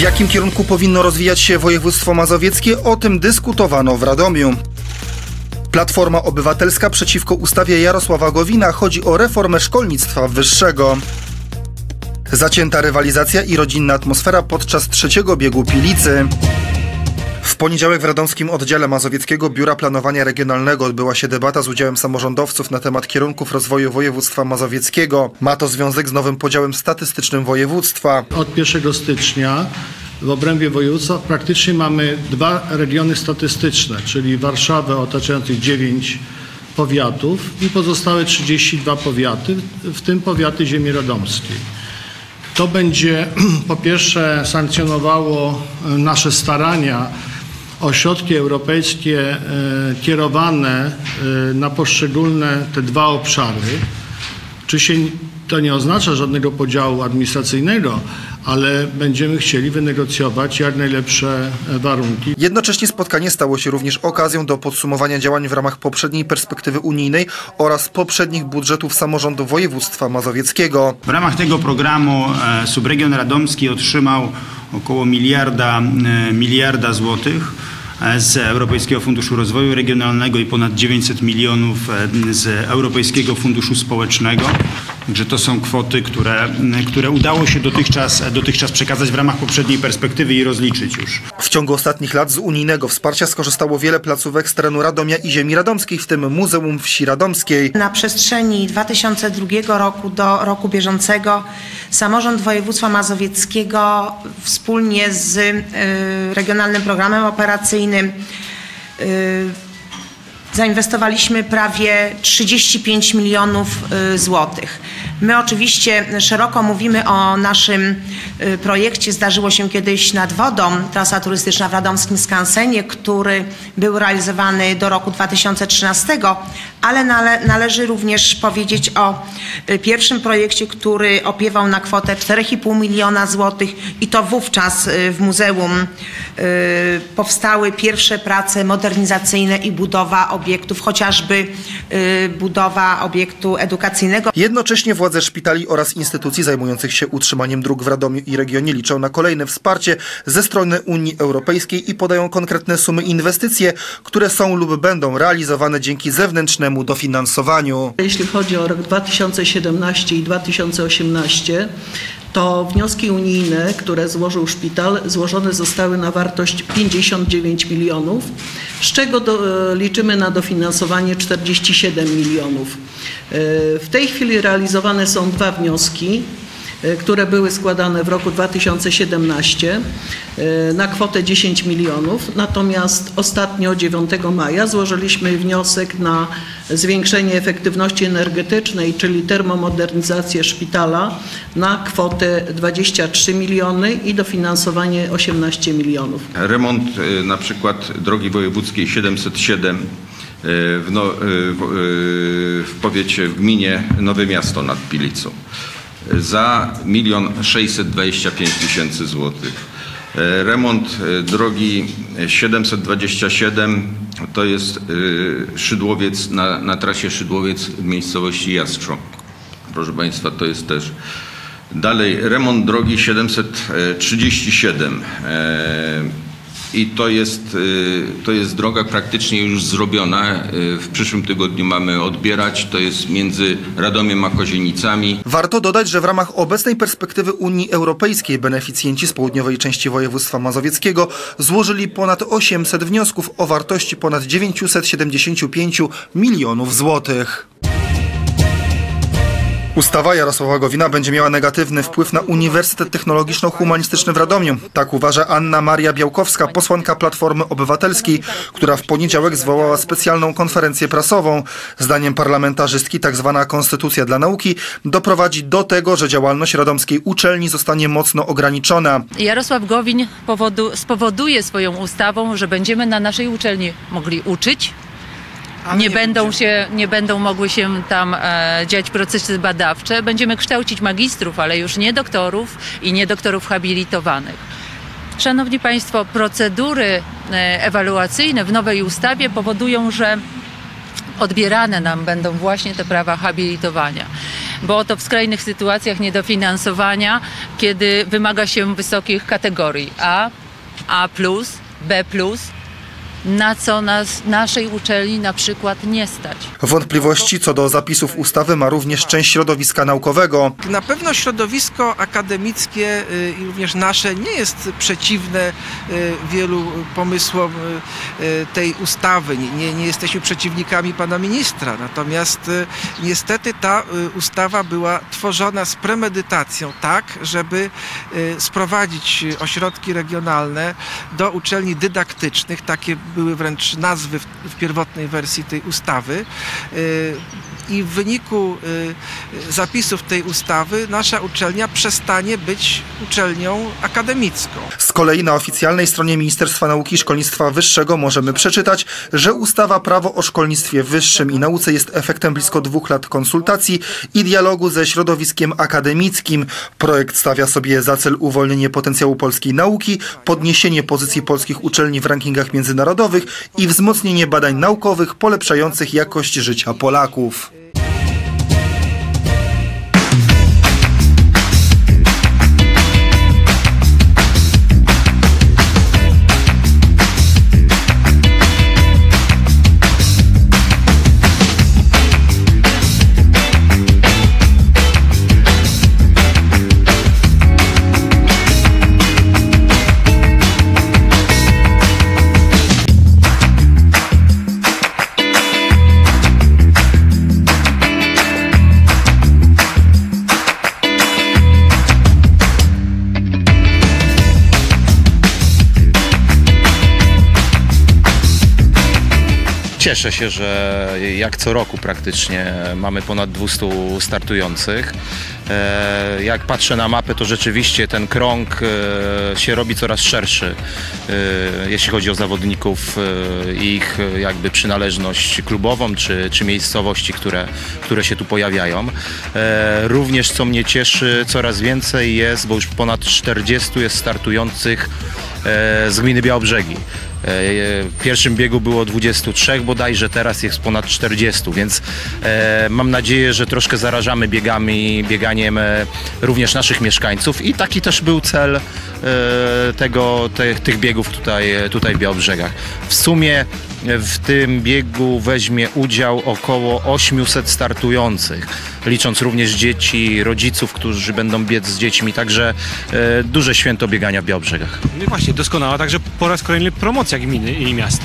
W jakim kierunku powinno rozwijać się województwo mazowieckie? O tym dyskutowano w Radomiu. Platforma Obywatelska przeciwko ustawie Jarosława Gowina chodzi o reformę szkolnictwa wyższego. Zacięta rywalizacja i rodzinna atmosfera podczas trzeciego biegu Pilicy. Poniedziałek w radomskim oddziale Mazowieckiego Biura Planowania Regionalnego odbyła się debata z udziałem samorządowców na temat kierunków rozwoju województwa mazowieckiego. Ma to związek z nowym podziałem statystycznym województwa. Od 1 stycznia w obrębie województwa praktycznie mamy dwa regiony statystyczne, czyli Warszawę otaczających 9 powiatów i pozostałe 32 powiaty, w tym powiaty ziemi radomskiej. To będzie po pierwsze sankcjonowało nasze starania o środki europejskie e, kierowane e, na poszczególne te dwa obszary. Czy się to nie oznacza żadnego podziału administracyjnego, ale będziemy chcieli wynegocjować jak najlepsze e, warunki. Jednocześnie spotkanie stało się również okazją do podsumowania działań w ramach poprzedniej perspektywy unijnej oraz poprzednich budżetów samorządu województwa mazowieckiego. W ramach tego programu e, subregion radomski otrzymał około miliarda, e, miliarda złotych z Europejskiego Funduszu Rozwoju Regionalnego i ponad 900 milionów z Europejskiego Funduszu Społecznego. Także to są kwoty, które, które udało się dotychczas, dotychczas przekazać w ramach poprzedniej perspektywy i rozliczyć już. W ciągu ostatnich lat z unijnego wsparcia skorzystało wiele placówek z terenu Radomia i ziemi radomskiej, w tym Muzeum Wsi Radomskiej. Na przestrzeni 2002 roku do roku bieżącego samorząd województwa mazowieckiego wspólnie z y, Regionalnym Programem Operacyjnym y, zainwestowaliśmy prawie 35 milionów y, złotych. My oczywiście szeroko mówimy o naszym y, projekcie. Zdarzyło się kiedyś nad wodą trasa turystyczna w radomskim skansenie, który był realizowany do roku 2013, ale nale, należy również powiedzieć o y, pierwszym projekcie, który opiewał na kwotę 4,5 miliona złotych i to wówczas y, w muzeum powstały pierwsze prace modernizacyjne i budowa obiektów, chociażby budowa obiektu edukacyjnego. Jednocześnie władze szpitali oraz instytucji zajmujących się utrzymaniem dróg w Radomiu i regionie liczą na kolejne wsparcie ze strony Unii Europejskiej i podają konkretne sumy inwestycje, które są lub będą realizowane dzięki zewnętrznemu dofinansowaniu. Jeśli chodzi o rok 2017 i 2018, to wnioski unijne, które złożył szpital, złożone zostały na wartość 59 milionów, z czego do, e, liczymy na dofinansowanie 47 milionów. E, W tej chwili realizowane są dwa wnioski które były składane w roku 2017 e, na kwotę 10 milionów. Natomiast ostatnio 9 maja złożyliśmy wniosek na zwiększenie efektywności energetycznej, czyli termomodernizację szpitala na kwotę 23 miliony i dofinansowanie 18 milionów. Remont y, na przykład drogi wojewódzkiej 707 y, w, no, w, w powiecie, w gminie Nowe Miasto nad Pilicą za milion 625 tysięcy złotych. Y, Remont y, drogi 727 to jest Szydłowiec na, na trasie Szydłowiec w miejscowości Jastrzo. Proszę Państwa, to jest też Dalej, remont drogi 737. I to jest, e, to jest droga praktycznie już zrobiona. E, W przyszłym tygodniu mamy odbierać. To jest między Radomiem a Kozienicami. Warto dodać, że w ramach obecnej perspektywy Unii Europejskiej beneficjenci z południowej części województwa mazowieckiego złożyli ponad 800 wniosków o wartości ponad 975 milionów złotych. Ustawa Jarosława Gowina będzie miała negatywny wpływ na Uniwersytet Technologiczno-Humanistyczny w Radomiu. Tak uważa Anna Maria Białkowska, posłanka Platformy Obywatelskiej, która w poniedziałek zwołała specjalną konferencję prasową. Zdaniem parlamentarzystki tzw. konstytucja dla nauki doprowadzi do tego, że działalność radomskiej uczelni zostanie mocno ograniczona. Jarosław Gowin powodu, spowoduje swoją ustawą, że będziemy na naszej uczelni mogli uczyć. Nie, będą, się, nie będą mogły się tam e, dziać procesy badawcze. Będziemy kształcić magistrów, ale już nie doktorów i nie doktorów habilitowanych. Szanowni Państwo, procedury e, ewaluacyjne w nowej ustawie powodują, że odbierane nam będą właśnie te prawa habilitowania. bo oto w skrajnych sytuacjach niedofinansowania, kiedy wymaga się wysokich kategorii A, A+, B+, na co nas, naszej uczelni na przykład nie stać. Wątpliwości co do zapisów ustawy ma również część środowiska naukowego. Na pewno środowisko akademickie y, i również nasze nie jest przeciwne y, wielu pomysłom y, tej ustawy. Nie, nie, jesteśmy przeciwnikami pana ministra. Natomiast niestety ta ustawa była tworzona z premedytacją tak, żeby sprowadzić ośrodki regionalne do uczelni dydaktycznych. Takie były wręcz nazwy w, w pierwotnej wersji tej ustawy. I w wyniku y, zapisów tej ustawy nasza uczelnia przestanie być uczelnią akademicką. Z kolei na oficjalnej stronie Ministerstwa Nauki i Szkolnictwa Wyższego możemy przeczytać, że ustawa Prawo o Szkolnictwie Wyższym i Nauce jest efektem blisko dwóch lat konsultacji i dialogu ze środowiskiem akademickim. Projekt stawia sobie za cel uwolnienie potencjału polskiej nauki, podniesienie pozycji polskich uczelni w rankingach międzynarodowych i wzmocnienie badań naukowych polepszających jakość życia Polaków. Cieszę się, że jak co roku praktycznie mamy ponad 200 startujących. E, Jak patrzę na mapę, to rzeczywiście ten krąg e, się robi coraz szerszy, e, jeśli chodzi o zawodników i ich jakby przynależność klubową czy, czy miejscowości, które, które się tu pojawiają. Również co mnie cieszy, coraz więcej jest, bo już ponad 40 jest startujących z gminy Białobrzegi. E, W pierwszym biegu było 23 bodajże, teraz jest ponad 40, więc e, mam nadzieję, że troszkę zarażamy biegami, bieganiem e, również naszych mieszkańców i taki też był cel e, tego, te, tych biegów tutaj, tutaj w Białobrzegach. W sumie w tym biegu weźmie udział około 800 startujących, licząc również dzieci, rodziców, którzy będą biec z dziećmi, także e, duże święto biegania w Białobrzegach. No i właśnie, doskonała także po raz kolejny promocja gminy i miasta.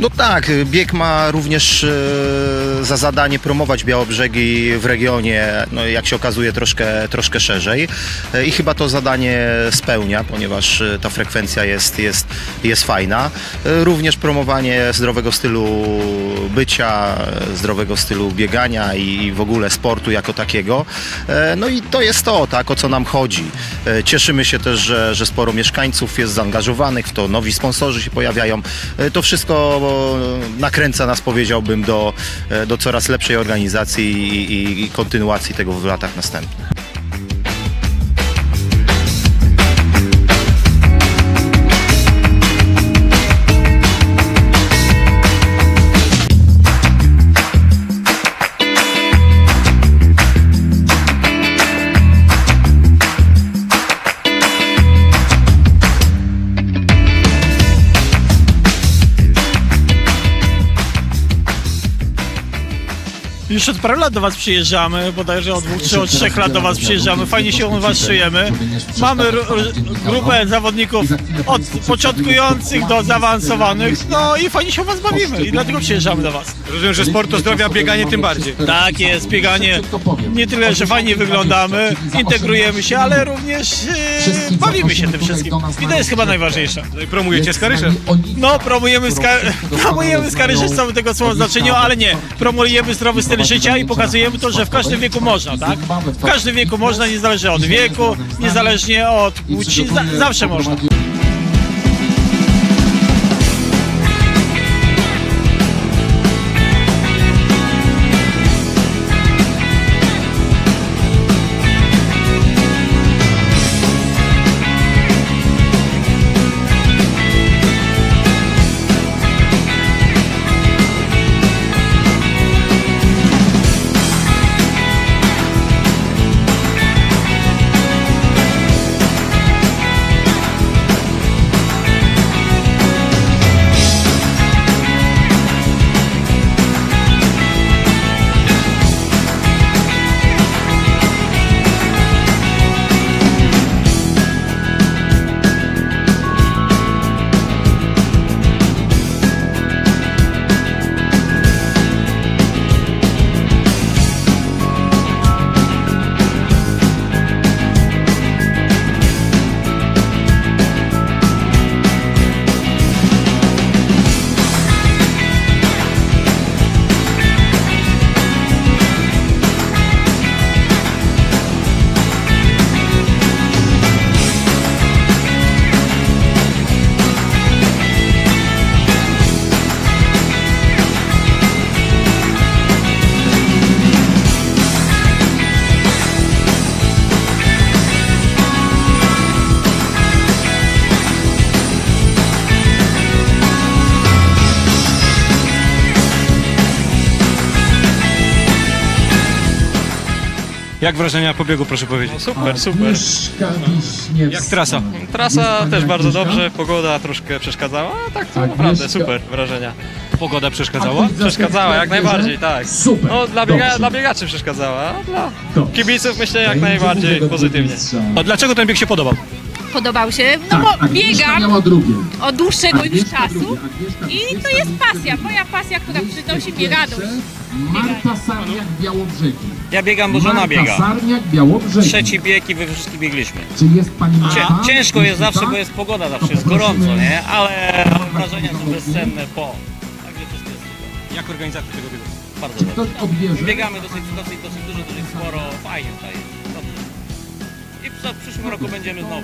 No tak, bieg ma również e, za zadanie promować Białobrzegi w regionie, no jak się okazuje troszkę, troszkę szerzej E, i chyba to zadanie spełnia, ponieważ e, ta frekwencja jest, jest, jest fajna. E, Również promowanie zdrowego stylu bycia, zdrowego stylu biegania i w ogóle sportu jako takiego. E, No i to jest to, tak, o co nam chodzi. E, Cieszymy się też, że, że sporo mieszkańców jest zaangażowanych w to, nowi sponsorzy się pojawiają. E, To wszystko nakręca nas, powiedziałbym, do, do coraz lepszej organizacji i, i kontynuacji tego w latach następnych. Już od paru lat do Was przyjeżdżamy, bodajże od dwóch czy od trzech lat do Was przyjeżdżamy. Fajnie się u Was czujemy. Mamy ru- ru- grupę zawodników od początkujących do zaawansowanych, no i fajnie się u Was bawimy i dlatego przyjeżdżamy do Was. Rozumiem, że sport to zdrowia, bieganie tym bardziej. Tak jest, bieganie. Nie tyle, że fajnie wyglądamy, integrujemy się, ale również e, bawimy się tym wszystkim. I to jest chyba najważniejsze. No i promujecie Skarysze. No, promujemy, ska- promujemy Skarysze w całym tego słowa znaczeniu, ale nie. Promujemy zdrowy styl życia i pokazujemy to, że w każdym wieku można, tak? W każdym wieku można, niezależnie od wieku, niezależnie od płci, za- zawsze można. Jak wrażenia po biegu, proszę powiedzieć? Super, super. Jak trasa? Trasa też bardzo dobrze, pogoda troszkę przeszkadzała, a tak to naprawdę super wrażenia. Pogoda przeszkadzała? Przeszkadzała, jak najbardziej, tak. No dla, biega, dla biegaczy przeszkadzała, a dla kibiców myślę jak najbardziej pozytywnie. A dlaczego ten bieg się podobał? Podobał się, no bo biegam od dłuższego już czasu i to jest pasja, moja pasja, która przynosi mi radość. Marta Sarniak, Białobrzegi. Ja biegam, bo żona Marta biega. Sarniak, Białobrzegi. Trzeci bieg i we wszystkich biegliśmy. Czy jest pani Marta? Cię, ciężko jest zawsze, tak, bo jest pogoda zawsze, jest gorąco, nie? Ale wrażenia są bezcenne po. Także wszystko jest super. Jak organizacja tego biegu? Bardzo Ktoś dobrze. odbierze? Biegamy dosyć, dosyć, dosyć dużo, dosyć sporo, fajnie tutaj jest. Dobrze. I w przyszłym roku będziemy znowu.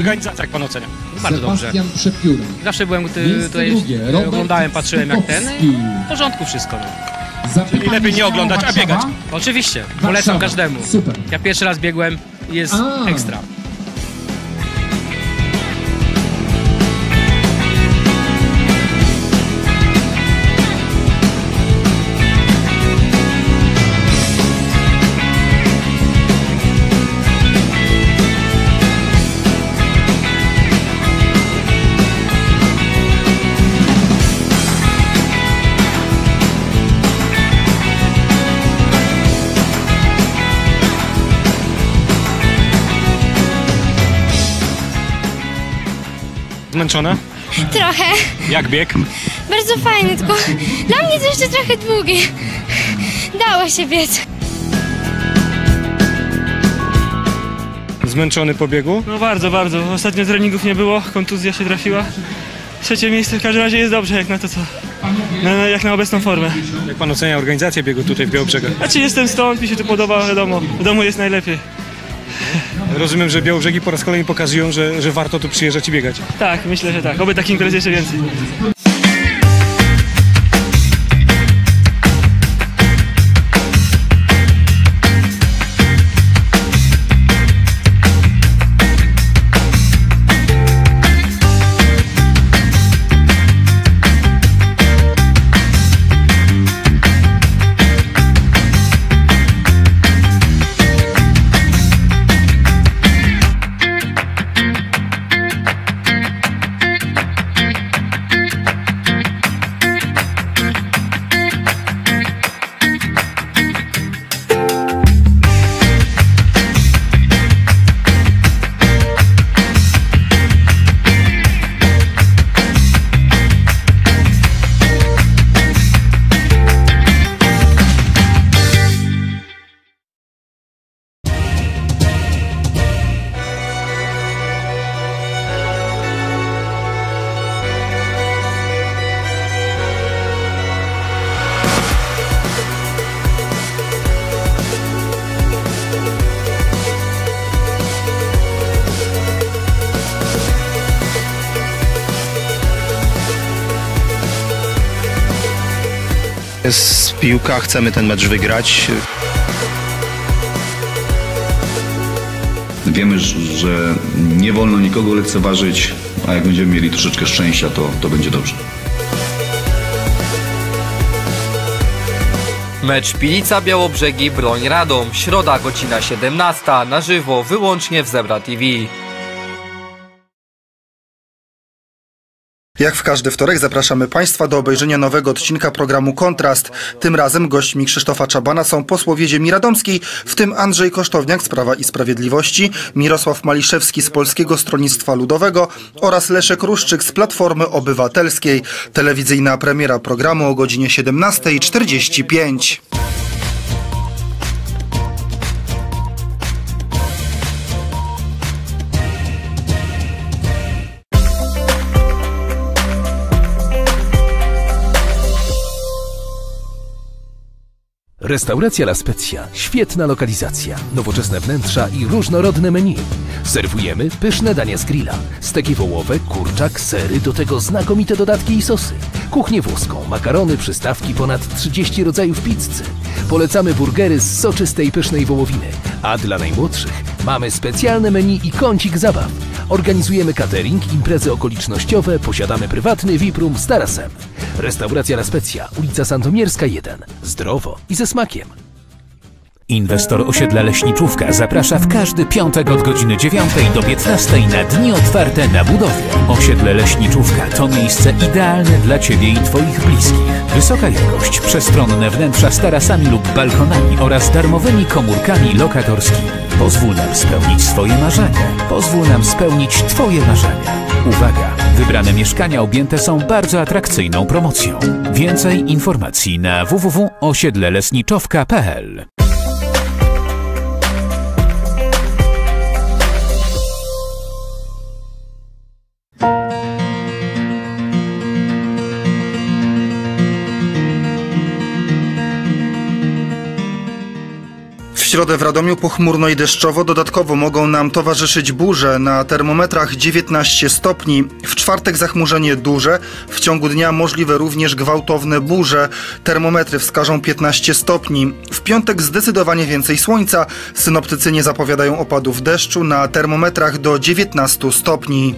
Organizacja, jak pan ocenia? Bardzo dobrze. Przepióra. Zawsze byłem ty, tutaj, drugie, oglądałem, patrzyłem jak ten i w porządku wszystko. No. Czyli lepiej nie oglądać, a biegać. Oczywiście, polecam każdemu. Super. Ja pierwszy raz biegłem i jest ekstra. Zmęczona? Trochę, Jak bieg? bardzo fajny, tylko dla mnie to jeszcze trochę długi. Dało się biec. Zmęczony po biegu? No bardzo, bardzo. Ostatnio treningów nie było, kontuzja się trafiła. Trzecie miejsce w każdym razie jest dobrze, jak na to co. Na, na, jak na obecną formę. Jak pan ocenia organizację biegu tutaj w Białobrzegach? Znaczy jestem stąd, mi się tu podoba, wiadomo. W domu jest najlepiej. Rozumiem, że Białobrzegi po raz kolejny pokazują, że, że warto tu przyjeżdżać i biegać. Tak, myślę, że tak. Oby takich imprez jeszcze więcej. Jest piłka, chcemy ten mecz wygrać. Wiemy, że nie wolno nikogo lekceważyć, a jak będziemy mieli troszeczkę szczęścia, to, to będzie dobrze. Mecz Pilica Białobrzegi Broń Radom. Środa godzina 17 na żywo wyłącznie w Zebra TV. Jak w każdy wtorek zapraszamy Państwa do obejrzenia nowego odcinka programu Kontrast. Tym razem gośćmi Krzysztofa Czabana są posłowie ziemi radomskiej, w tym Andrzej Kosztowniak z Prawa i Sprawiedliwości, Mirosław Maliszewski z Polskiego Stronnictwa Ludowego oraz Leszek Ruszczyk z Platformy Obywatelskiej. Telewizyjna premiera programu o godzinie 17.45. Restauracja La Spezia. Świetna lokalizacja, nowoczesne wnętrza i różnorodne menu. Serwujemy pyszne dania z grilla. Steki wołowe, kurczak, sery, do tego znakomite dodatki i sosy. Kuchnię włoską, makarony, przystawki, ponad 30 rodzajów pizzy. Polecamy burgery z soczystej pysznej wołowiny. A dla najmłodszych mamy specjalne menu i kącik zabaw. Organizujemy catering, imprezy okolicznościowe, posiadamy prywatny VIP room z tarasem. Restauracja La Spezia, ulica Sandomierska 1. Zdrowo i ze smakiem. Inwestor osiedla Leśniczówka zaprasza w każdy piątek od godziny 9 do 15 na dni otwarte na budowie. Osiedle Leśniczówka to miejsce idealne dla Ciebie i Twoich bliskich. Wysoka jakość, przestronne wnętrza z tarasami lub balkonami oraz darmowymi komórkami lokatorskimi. Pozwól nam spełnić swoje marzenia. Pozwól nam spełnić Twoje marzenia. Uwaga! Wybrane mieszkania objęte są bardzo atrakcyjną promocją. Więcej informacji na www.osiedlelesniczówka.pl środę w Radomiu pochmurno i deszczowo dodatkowo mogą nam towarzyszyć burze na termometrach 19 stopni. W czwartek zachmurzenie duże, w ciągu dnia możliwe również gwałtowne burze. Termometry wskażą 15 stopni. W piątek zdecydowanie więcej słońca. Synoptycy nie zapowiadają opadów deszczu na termometrach do 19 stopni.